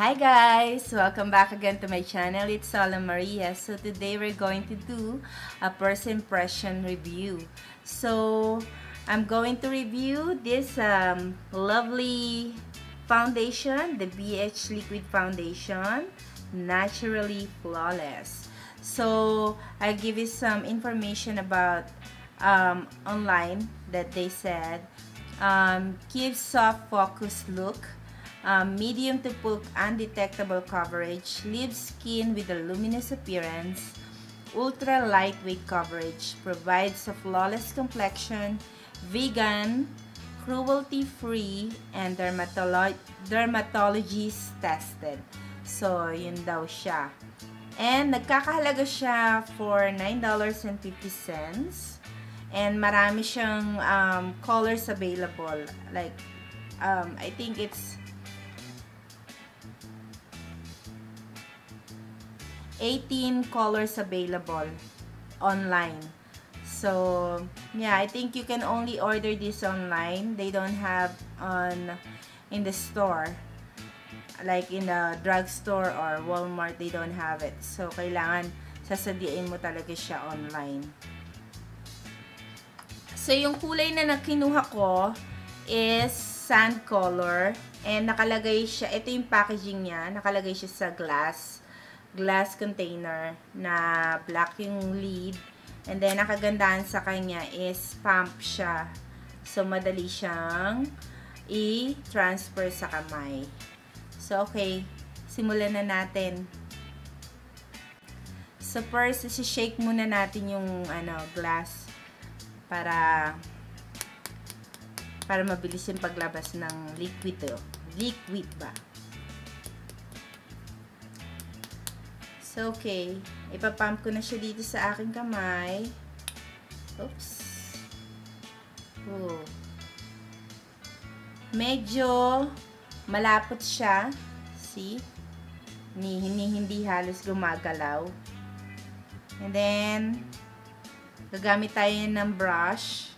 Hi guys! Welcome back again to my channel. It's Sola Maria. So today we're going to do a first impression review. So I'm going to review this um, lovely foundation, the BH Liquid Foundation, Naturally Flawless. So I'll give you some information about um, online that they said um, gives soft focus look um, medium to full undetectable coverage, leaves skin with a luminous appearance, ultra lightweight coverage, provides a flawless complexion, vegan, cruelty-free, and dermatolo dermatologist tested. So, yun daw siya. And nagkakahalaga siya for $9.50. And marami siyang um, colors available. Like, um, I think it's 18 colors available online. So, yeah, I think you can only order this online. They don't have on in the store. Like in the drugstore or Walmart, they don't have it. So, kailangan sasadiin mo talaga siya online. So, yung kulay na nakinuha ko is sand color. And nakalagay siya, ito yung packaging niya, nakalagay siya sa glass glass container na black yung lid. And then, nakagandahan sa kanya is pump siya. So, madali siyang i-transfer sa kamay. So, okay. Simulan na natin. So, first, isi-shake muna natin yung ano, glass para para mabilis yung paglabas ng liquid to. Liquid ba? So, okay. Ipapump ko na siya dito sa aking kamay. Oops. Oh. Medyo malapot siya. See? Ni, hindi, hindi halos gumagalaw. And then, gagamit tayo ng brush.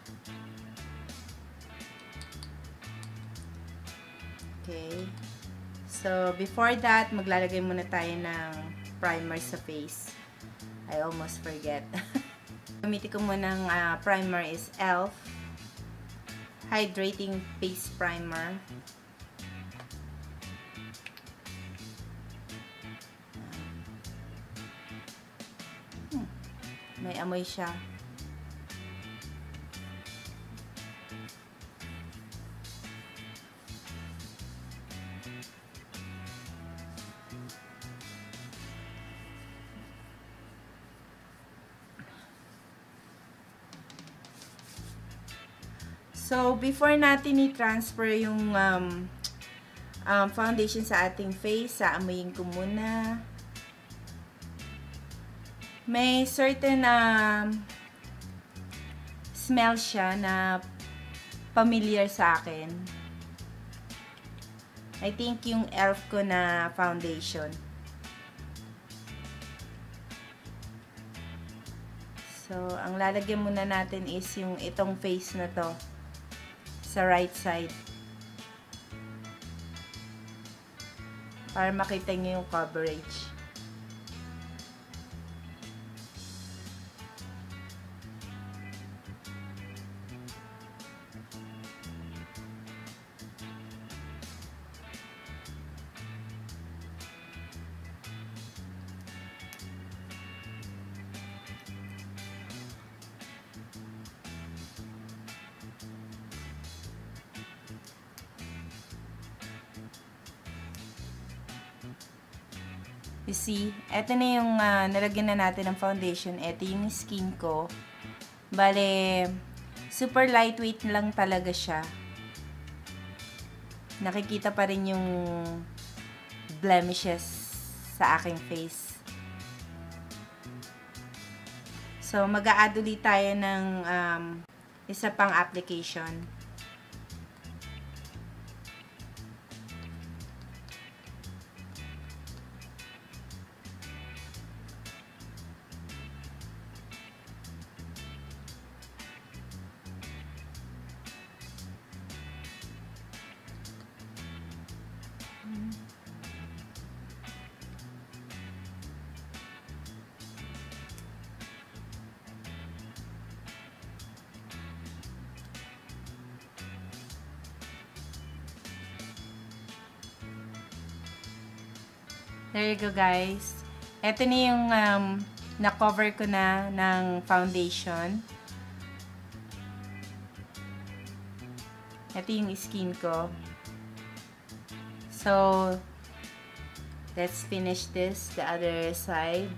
Okay. So, before that, maglalagay muna tayo ng primer sa face. I almost forget. Gamitin ko muna ng uh, primer is e.l.f. Hydrating Face Primer. Hmm. May amoy siya. Before natin i-transfer yung um, um, foundation sa ating face, saamoyin ko muna. May certain um, smell siya na familiar sa akin. I think yung e.l.f. ko na foundation. So, ang lalagyan muna natin is yung itong face na to sa right side. Para makita nyo yung coverage. You see, eto na yung uh, nalagyan na natin ng foundation. Eto yung skin ko. Bale, super lightweight lang talaga siya. Nakikita pa rin yung blemishes sa aking face. So, mag-a-add ulit tayo ng um, isa pang application. There you go guys. Ito na yung um, na-cover ko na ng foundation. Ito yung skin ko. So, let's finish this the other side.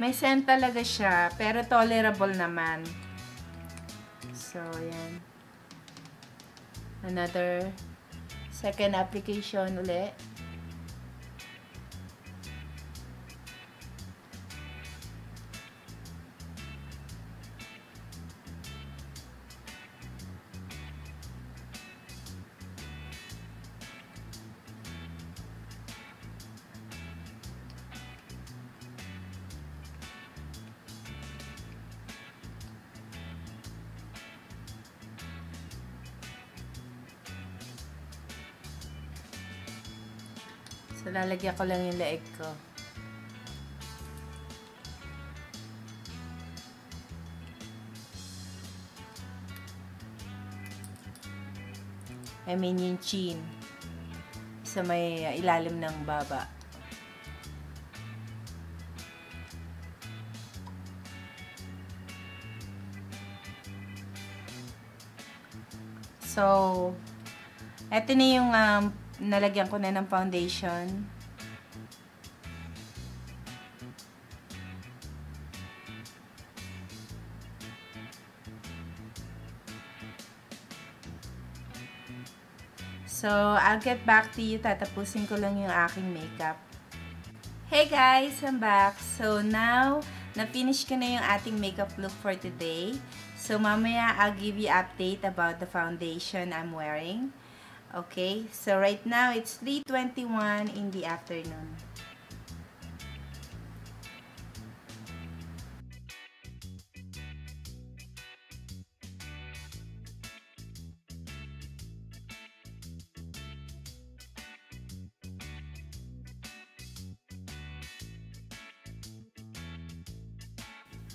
May scent talaga siya, pero tolerable naman. So, yan. Another second application ulit. So, lalagyan ko lang yung leeg ko. I mean yung chin sa may ilalim ng baba. So, eto na yung um, nalagyan ko na ng foundation. So, I'll get back to you. Tatapusin ko lang yung aking makeup. Hey guys! I'm back. So, now, na-finish ko na yung ating makeup look for today. So, mamaya, I'll give you update about the foundation I'm wearing. Okay, so right now it's 3.21 in the afternoon.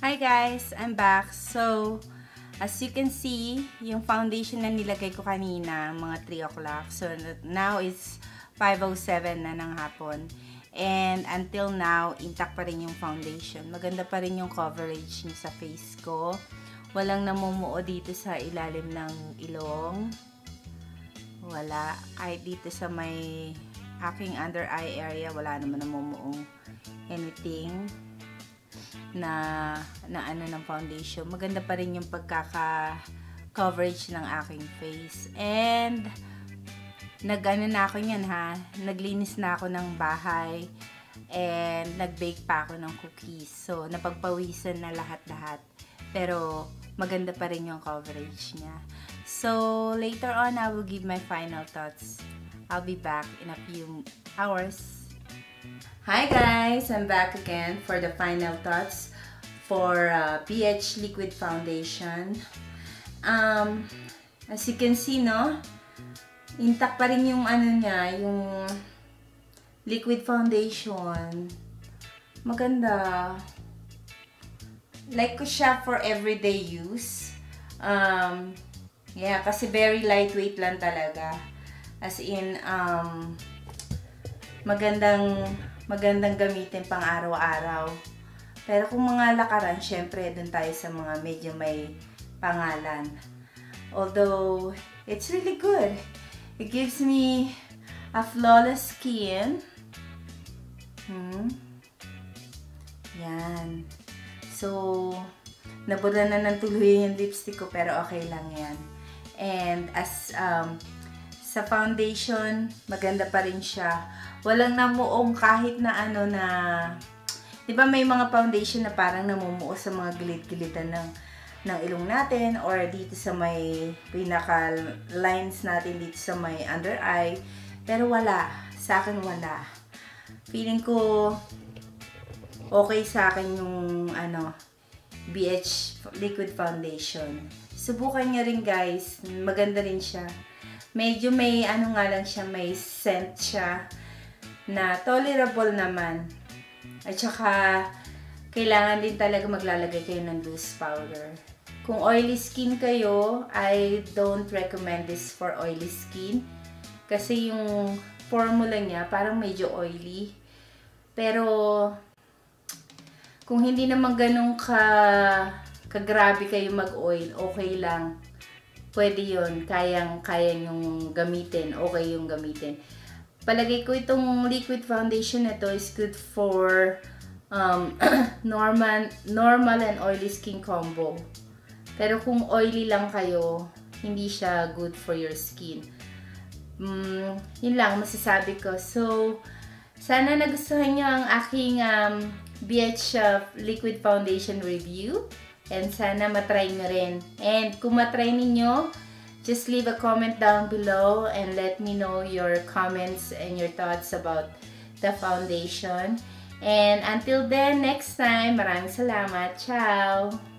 Hi guys, I'm back. So, As you can see, yung foundation na nilagay ko kanina, mga 3 o'clock. So, now it's 5.07 na ng hapon. And until now, intact pa rin yung foundation. Maganda pa rin yung coverage niya sa face ko. Walang namumuo dito sa ilalim ng ilong. Wala. Kahit dito sa may aking under eye area, wala naman namumuong anything na na ano ng foundation. Maganda pa rin yung pagkaka coverage ng aking face. And nag-ano na ako niyan ha. Naglinis na ako ng bahay and nag-bake pa ako ng cookies. So napagpawisan na lahat-lahat. Pero maganda pa rin yung coverage niya. So later on I will give my final thoughts. I'll be back in a few hours. Hi guys! I'm back again for the final thoughts for uh, PH Liquid Foundation. Um, as you can see, no? Intact pa rin yung ano niya, yung liquid foundation. Maganda. Like ko siya for everyday use. Um, yeah, kasi very lightweight lang talaga. As in, um, magandang magandang gamitin pang araw-araw. Pero kung mga lakaran, syempre, dun tayo sa mga medyo may pangalan. Although, it's really good. It gives me a flawless skin. Hmm. Yan. So, nabura na ng tuloy yung lipstick ko, pero okay lang yan. And as um, sa foundation, maganda pa rin siya walang namuong kahit na ano na, di ba may mga foundation na parang namumuo sa mga gilid-gilidan ng, ng ilong natin or dito sa may pinaka lines natin dito sa may under eye. Pero wala. Sa akin wala. Feeling ko okay sa akin yung ano, BH Liquid Foundation. Subukan nyo rin guys. Maganda rin siya. Medyo may ano nga lang siya, may scent siya na tolerable naman. At saka, kailangan din talaga maglalagay kayo ng loose powder. Kung oily skin kayo, I don't recommend this for oily skin. Kasi yung formula niya parang medyo oily. Pero, kung hindi naman ganun ka kagrabe kayo mag-oil, okay lang. Pwede yun. Kayang, kaya yung gamitin. Okay yung gamitin. Palagay ko itong liquid foundation na to is good for um, normal, normal and oily skin combo. Pero kung oily lang kayo, hindi siya good for your skin. Mm, yun lang masasabi ko. So, sana nagustuhan nyo ang aking um, BH Liquid Foundation review. And sana matry nyo rin. And kung matry ninyo, just leave a comment down below and let me know your comments and your thoughts about the foundation. And until then, next time, maraming salamat. Ciao!